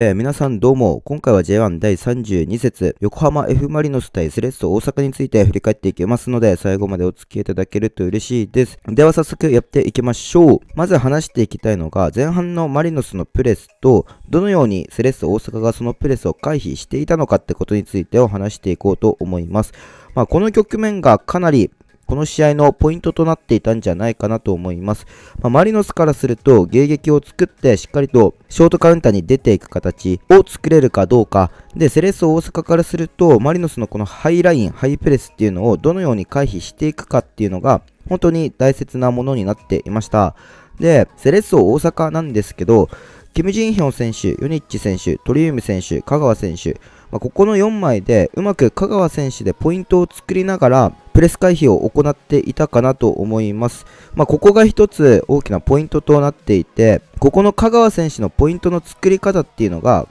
えー、皆さんどうも、今回は J1 第32節、横浜 F マリノス対セレッソ大阪について振り返っていきますので、最後までお付き合いいただけると嬉しいです。では早速やっていきましょう。まず話していきたいのが、前半のマリノスのプレスと、どのようにセレッソ大阪がそのプレスを回避していたのかってことについてを話していこうと思います。まあ、この局面がかなりこの試合のポイントとなっていたんじゃないかなと思います。まあ、マリノスからすると迎撃を作ってしっかりとショートカウンターに出ていく形を作れるかどうか。で、セレッソ大阪からするとマリノスのこのハイライン、ハイプレスっていうのをどのように回避していくかっていうのが本当に大切なものになっていました。で、セレッソ大阪なんですけど、キム・ジンヒョン選手、ヨニッチ選手、トリウム選手、香川選手、まあ、ここの4枚でうまく香川選手でポイントを作りながらプレス回避を行っていたかなと思います。まあ、ここが一つ大きなポイントとなっていて、ここの香川選手のポイントの作り方っていうのが、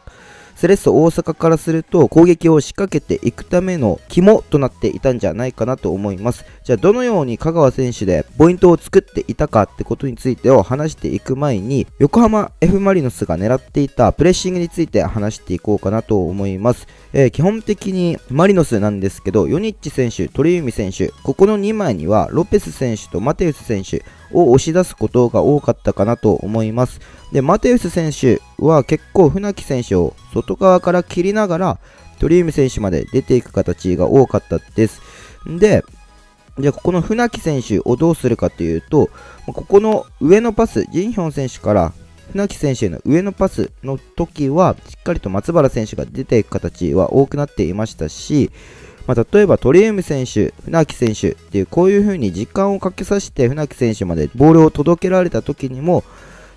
セレッソ大阪からすると攻撃を仕掛けていくための肝となっていたんじゃないかなと思います。じゃあどのように香川選手でポイントを作っていたかってことについてを話していく前に横浜 F マリノスが狙っていたプレッシングについて話していこうかなと思います。えー、基本的にマリノスなんですけどヨニッチ選手、鳥海選手、ここの2枚にはロペス選手とマテウス選手を押し出すことが多かったかなと思います。で、マテウス選手は結構船木選手を外側から切りながら、トリウム選手まで出ていく形が多かったです。で、じゃあここの船木選手をどうするかというと、ここの上のパス、ジンヒョン選手から船木選手への上のパスの時は、しっかりと松原選手が出ていく形は多くなっていましたし、まあ、例えば鳥海選手、船木選手っていうこういう風に時間をかけさせて船木選手までボールを届けられた時にも、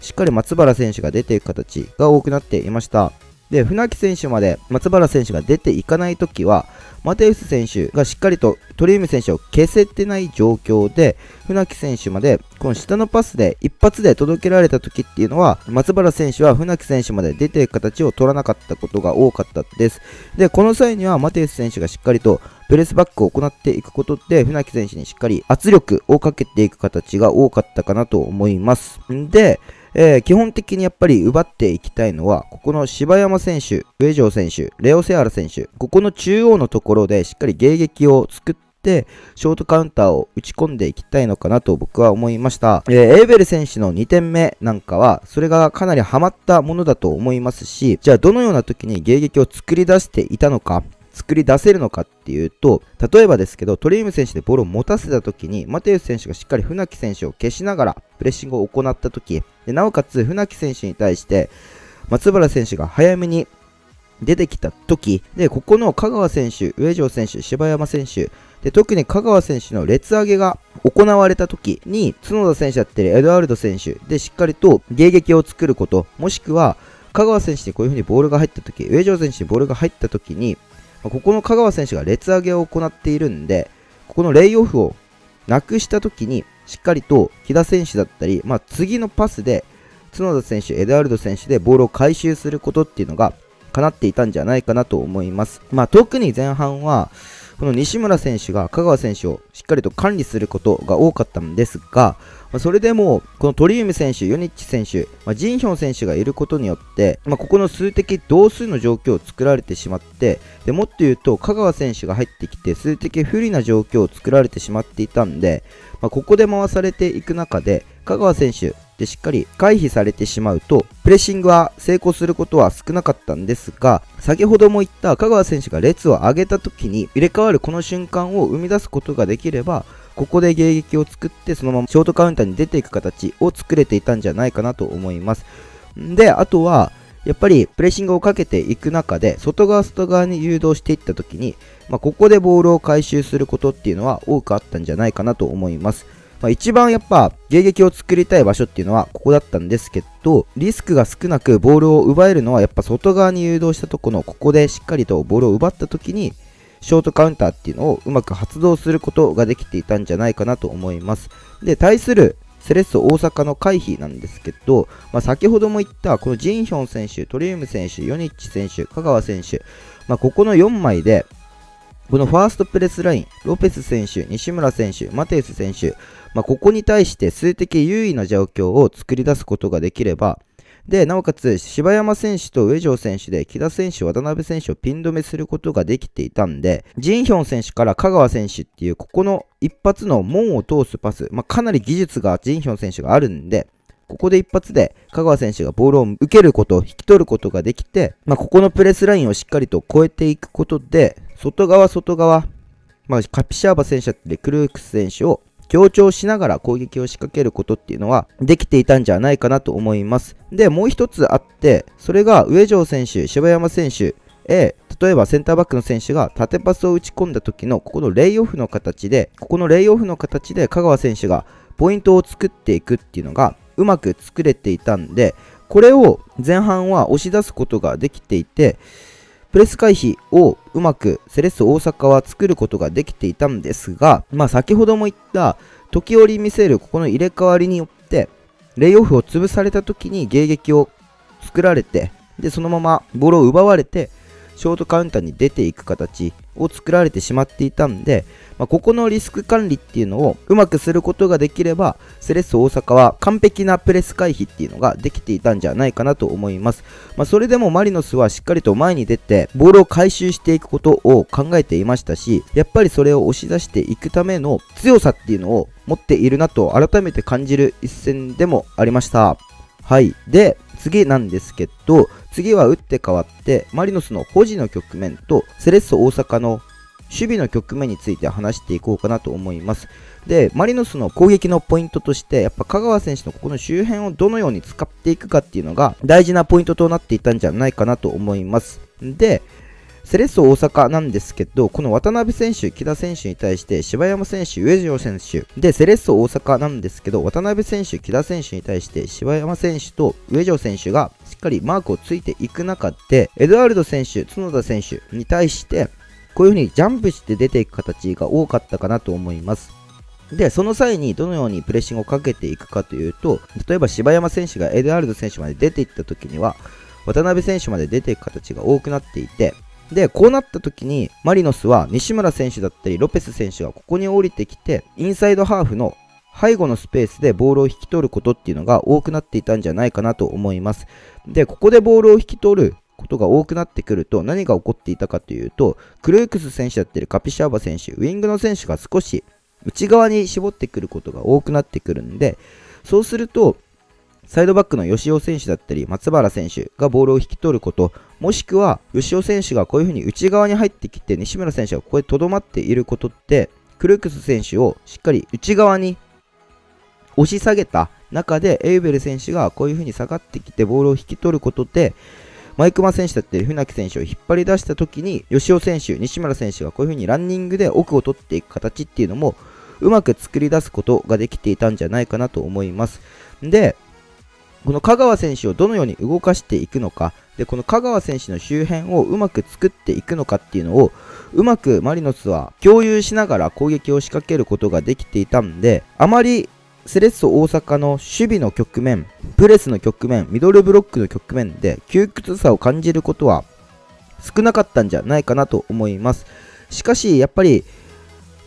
しっかり松原選手が出ていく形が多くなっていました。で、船木選手まで松原選手が出ていかないときは、マテウス選手がしっかりとトリウム選手を消せてない状況で、船木選手までこの下のパスで一発で届けられた時っていうのは、松原選手は船木選手まで出ていく形を取らなかったことが多かったです。で、この際にはマテウス選手がしっかりとプレスバックを行っていくことで、船木選手にしっかり圧力をかけていく形が多かったかなと思います。んで、えー、基本的にやっぱり奪っていきたいのは、ここの柴山選手、上条選手、レオセアラ選手、ここの中央のところでしっかり迎撃を作って、ショートカウンターを打ち込んでいきたいのかなと僕は思いました。えー、エーベル選手の2点目なんかは、それがかなりハマったものだと思いますし、じゃあどのような時に迎撃を作り出していたのか、作り出せるのかっていうと、例えばですけど、トリーム選手でボールを持たせた時に、マテウス選手がしっかり船木選手を消しながらプレッシングを行った時、でなおかつ船木選手に対して、松原選手が早めに出てきた時で、ここの香川選手、上条選手、柴山選手、で特に香川選手の列上げが行われた時に、角田選手だったり、エドワルド選手でしっかりと迎撃を作ること、もしくは、香川選手にこういう風にボールが入った時、上条選手にボールが入った時に、ここの香川選手が列上げを行っているんで、ここのレイオフをなくした時に、しっかりと木田選手だったり、まあ、次のパスで角田選手、エドワルド選手でボールを回収することっていうのが叶っていたんじゃないかなと思います。まあ、特に前半は、この西村選手が香川選手をしっかりと管理することが多かったんですが、ま、それでも、この鳥海選手、ヨニッチ選手、ま、ジンヒョン選手がいることによって、ま、ここの数的同数の状況を作られてしまって、でもっと言うと、香川選手が入ってきて、数的不利な状況を作られてしまっていたんで、ま、ここで回されていく中で、香川選手でしっかり回避されてしまうと、プレッシングは成功することは少なかったんですが、先ほども言った香川選手が列を上げた時に入れ替わるこの瞬間を生み出すことができれば、ここで迎撃を作ってそのままショートカウンターに出ていく形を作れていたんじゃないかなと思います。で、あとは、やっぱりプレッシングをかけていく中で外側外側に誘導していった時に、まあ、ここでボールを回収することっていうのは多くあったんじゃないかなと思います。まあ、一番やっぱ迎撃を作りたい場所っていうのはここだったんですけど、リスクが少なくボールを奪えるのはやっぱ外側に誘導したとこのここでしっかりとボールを奪った時にショートカウンターっていうのをうまく発動することができていたんじゃないかなと思います。で、対するセレッソ大阪の回避なんですけど、まあ、先ほども言ったこのジンヒョン選手、トリウム選手、ヨニッチ選手、香川選手、まあ、ここの4枚で、このファーストプレスライン、ロペス選手、西村選手、マテウス選手、まあ、ここに対して数的優位な状況を作り出すことができれば、で、なおかつ柴山選手と上条選手で木田選手、渡辺選手をピン止めすることができていたんで、ジンヒョン選手から香川選手っていうここの一発の門を通すパス、まあ、かなり技術がジンヒョン選手があるんで、ここで一発で香川選手がボールを受けること、引き取ることができて、まあ、ここのプレスラインをしっかりと越えていくことで、外側、外側、まあ、カピシャーバ選手だったり、クルークス選手を強調しながら攻撃を仕掛けることっていうのはできていたんじゃないかなと思います。で、もう一つあって、それが上条選手、柴山選手へ、例えばセンターバックの選手が縦パスを打ち込んだ時のここのレイオフの形で、ここのレイオフの形で香川選手がポイントを作っていくっていうのがうまく作れていたんで、これを前半は押し出すことができていて、プレス回避をうまくセレッソ大阪は作ることができていたんですが、まあ先ほども言った時折見せるここの入れ替わりによって、レイオフを潰された時に迎撃を作られて、で、そのままボールを奪われて、ショートカウンターに出ていく形を作られてしまっていたんで、まあ、ここのリスク管理っていうのをうまくすることができれば、セレッソ大阪は完璧なプレス回避っていうのができていたんじゃないかなと思います。まあ、それでもマリノスはしっかりと前に出て、ボールを回収していくことを考えていましたし、やっぱりそれを押し出していくための強さっていうのを持っているなと改めて感じる一戦でもありました。はい。で、次なんですけど、次は打って変わって、マリノスの保持の局面と、セレッソ大阪の守備の局面について話していこうかなと思います。で、マリノスの攻撃のポイントとして、やっぱ香川選手のここの周辺をどのように使っていくかっていうのが大事なポイントとなっていたんじゃないかなと思います。で、セレッソ大阪なんですけど、この渡辺選手、木田選手に対して柴山選手、上条選手、で、セレッソ大阪なんですけど、渡辺選手、木田選手に対して柴山選手と上条選手がしっかりマークをついていく中で、エドワルド選手、角田選手に対して、こういう風にジャンプして出ていく形が多かったかなと思います。で、その際にどのようにプレッシングをかけていくかというと、例えば柴山選手がエドワルド選手まで出ていった時には、渡辺選手まで出ていく形が多くなっていて、で、こうなった時に、マリノスは西村選手だったり、ロペス選手がここに降りてきて、インサイドハーフの背後のスペースでボールを引き取ることっていうのが多くなっていたんじゃないかなと思います。で、ここでボールを引き取ることが多くなってくると何が起こっていたかというと、クルークス選手だったりカピシャーバ選手、ウィングの選手が少し内側に絞ってくることが多くなってくるんで、そうすると、サイドバックの吉尾選手だったり松原選手がボールを引き取ること、もしくは吉尾選手がこういう風に内側に入ってきて西村選手がここで留まっていることって、クルークス選手をしっかり内側に押し下げた中でエイベル選手がこういう風に下がってきてボールを引き取ることで、マイクマ選手だったり船木選手を引っ張り出した時に吉尾選手、西村選手がこういう風にランニングで奥を取っていく形っていうのもうまく作り出すことができていたんじゃないかなと思います。で、この香川選手をどのように動かしていくのか、で、この香川選手の周辺をうまく作っていくのかっていうのを、うまくマリノスは共有しながら攻撃を仕掛けることができていたんで、あまりセレッソ大阪の守備の局面、プレスの局面、ミドルブロックの局面で窮屈さを感じることは少なかったんじゃないかなと思います。しかし、やっぱり、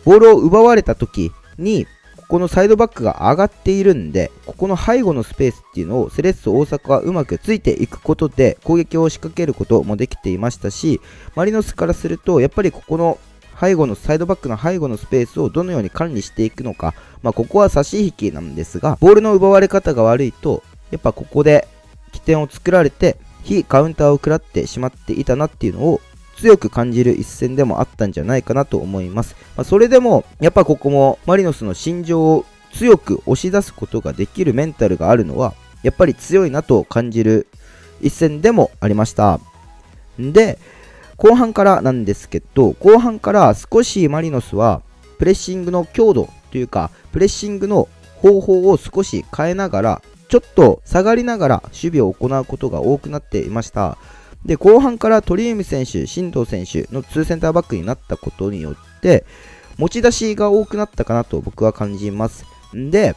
ボールを奪われた時に、ここのサイドバックが上がっているんで、ここの背後のスペースっていうのをセレッソ大阪はうまくついていくことで攻撃を仕掛けることもできていましたし、マリノスからすると、やっぱりここの背後のサイドバックの背後のスペースをどのように管理していくのか、まあ、ここは差し引きなんですが、ボールの奪われ方が悪いと、やっぱここで起点を作られて、非カウンターを食らってしまっていたなっていうのを強く感じる一戦でもあったんじゃないかなと思います。まあ、それでも、やっぱここもマリノスの心情を強く押し出すことができるメンタルがあるのは、やっぱり強いなと感じる一戦でもありました。で、後半からなんですけど、後半から少しマリノスはプレッシングの強度というか、プレッシングの方法を少し変えながら、ちょっと下がりながら守備を行うことが多くなっていました。で、後半から鳥海選手、新藤選手の2センターバックになったことによって、持ち出しが多くなったかなと僕は感じます。んで、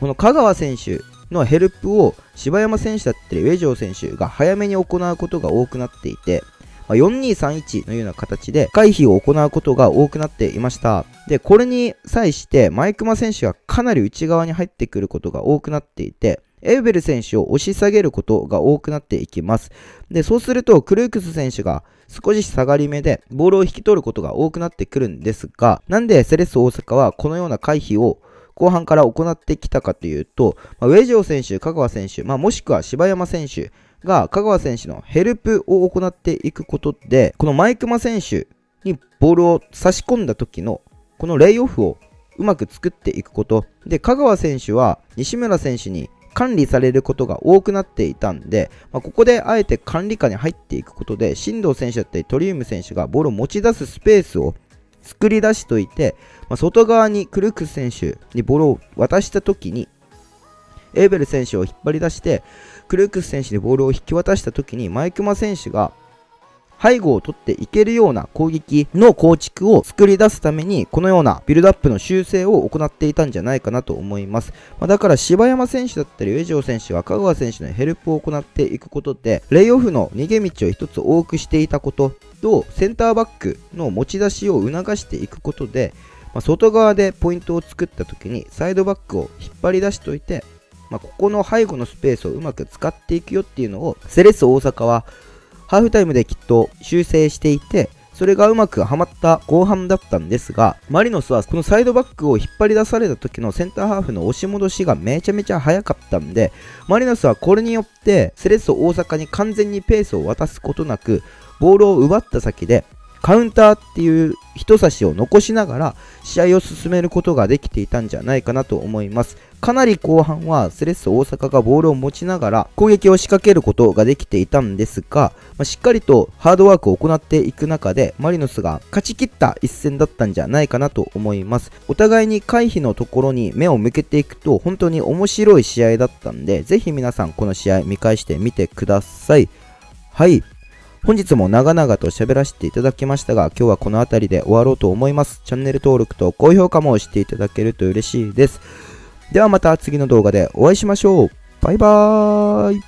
この香川選手のヘルプを柴山選手だったり上城選手が早めに行うことが多くなっていて、まあ、4231のような形で回避を行うことが多くなっていました。で、これに際してマイクマ選手はかなり内側に入ってくることが多くなっていて、エウベル選手を押し下げることが多くなっていきます。で、そうすると、クルークス選手が少し下がり目でボールを引き取ることが多くなってくるんですが、なんでセレッソ大阪はこのような回避を後半から行ってきたかというと、まあ、ウェジョー選手、香川選手、まあ、もしくは柴山選手が香川選手のヘルプを行っていくことで、このマイクマ選手にボールを差し込んだ時のこのレイオフをうまく作っていくこと。で、香川選手は西村選手に管理されることが多くなっていたんで、まあ、ここであえて管理下に入っていくことで、進藤選手だったりトリウム選手がボールを持ち出すスペースを作り出しといて、まあ、外側にクルクス選手にボールを渡したときに、エーベル選手を引っ張り出して、クルークス選手にボールを引き渡したときに、マイクマ選手が背後を取っていけるような攻撃の構築を作り出すために、このようなビルドアップの修正を行っていたんじゃないかなと思います。まあ、だから柴山選手だったり、上条選手は香川選手のヘルプを行っていくことで、レイオフの逃げ道を一つ多くしていたことと、センターバックの持ち出しを促していくことで、まあ、外側でポイントを作った時にサイドバックを引っ張り出しておいて、まあ、ここの背後のスペースをうまく使っていくよっていうのをセレッソ大阪はハーフタイムできっと修正していて、それがうまくはまった後半だったんですが、マリノスはこのサイドバックを引っ張り出された時のセンターハーフの押し戻しがめちゃめちゃ速かったんで、マリノスはこれによってセレッソ大阪に完全にペースを渡すことなく、ボールを奪った先でカウンターっていう人差しを残しながら試合を進めることができていたんじゃないかなと思います。かなり後半はセレッソ大阪がボールを持ちながら攻撃を仕掛けることができていたんですが、まあ、しっかりとハードワークを行っていく中でマリノスが勝ち切った一戦だったんじゃないかなと思います。お互いに回避のところに目を向けていくと本当に面白い試合だったんで、ぜひ皆さんこの試合見返してみてください。はい。本日も長々と喋らせていただきましたが、今日はこの辺りで終わろうと思います。チャンネル登録と高評価もしていただけると嬉しいです。ではまた次の動画でお会いしましょう。バイバーイ。